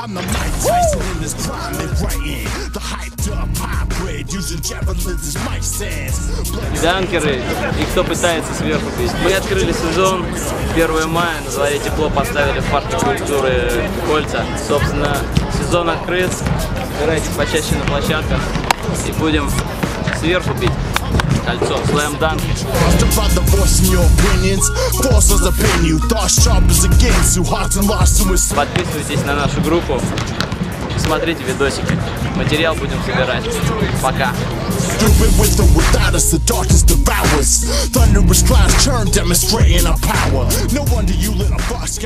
I'm the Mike Tyson in this prime and writing. The hyped up hybrid using javelins as Mike says. Данкеры и кто пытается сверху бить. Мы открыли сезон 1 мая, на дворе тепло поставили в парке культуры кольца. Собственно, сезон открыт. Играйте почаще на площадках и будем сверху бить кольцо, слэм данк. About the voice in your opinions. Force us opinion. Thought sharp as against you. Hearts and lost to his Подписывайтесь на нашу группу, смотрите видосики. Материал будем собирать. Пока. Stupid with or without us, the darkness devours. Thunderous clouds churn, demonstrating our power. No wonder you lit a primes.